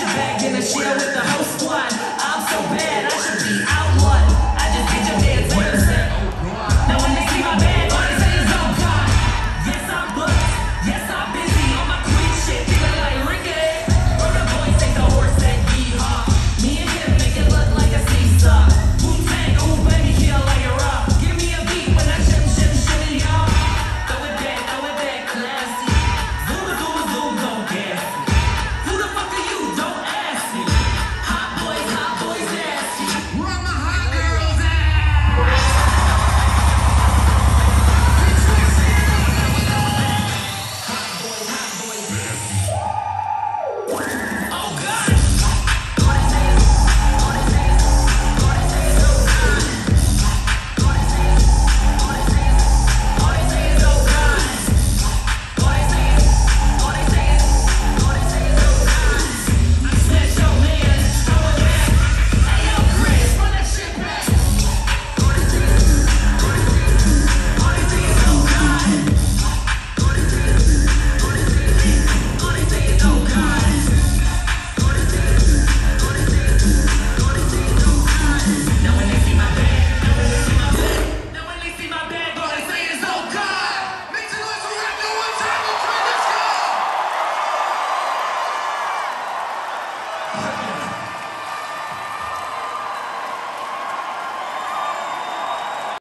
catch a bag, then I share with the whole squad. I'm so bad, I